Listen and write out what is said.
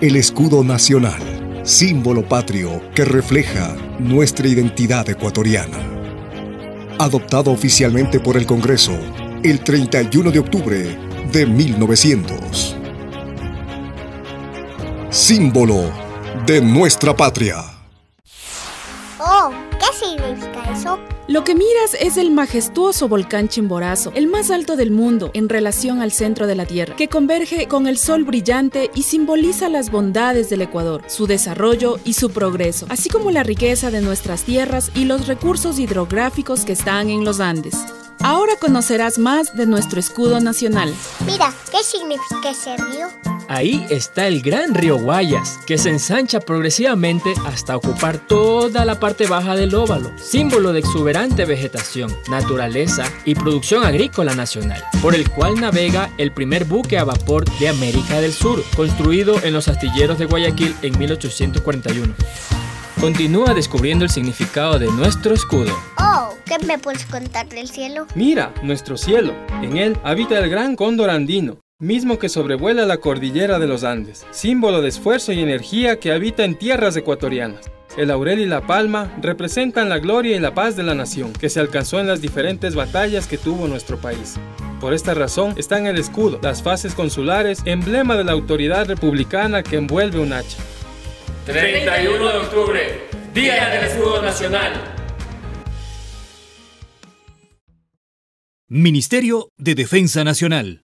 El escudo nacional, símbolo patrio que refleja nuestra identidad ecuatoriana. Adoptado oficialmente por el Congreso el 31 de octubre de 1900. Símbolo de nuestra patria. Oh, ¿qué significa eso? Lo que miras es el majestuoso volcán Chimborazo, el más alto del mundo en relación al centro de la Tierra, que converge con el sol brillante y simboliza las bondades del Ecuador, su desarrollo y su progreso, así como la riqueza de nuestras tierras y los recursos hidrográficos que están en los Andes. Ahora conocerás más de nuestro escudo nacional. Mira, ¿qué significa ese río? Ahí está el gran río Guayas, que se ensancha progresivamente hasta ocupar toda la parte baja del óvalo, símbolo de exuberante vegetación, naturaleza y producción agrícola nacional, por el cual navega el primer buque a vapor de América del Sur, construido en los astilleros de Guayaquil en 1841. Continúa descubriendo el significado de nuestro escudo. Oh, ¿qué me puedes contar del cielo? Mira, nuestro cielo. En él habita el gran cóndor andino, mismo que sobrevuela la cordillera de los Andes, símbolo de esfuerzo y energía que habita en tierras ecuatorianas. El laurel y la palma representan la gloria y la paz de la nación, que se alcanzó en las diferentes batallas que tuvo nuestro país. Por esta razón está en el escudo, las fases consulares, emblema de la autoridad republicana que envuelve un hacha. 31 de octubre, Día del Escudo Nacional. Ministerio de Defensa Nacional.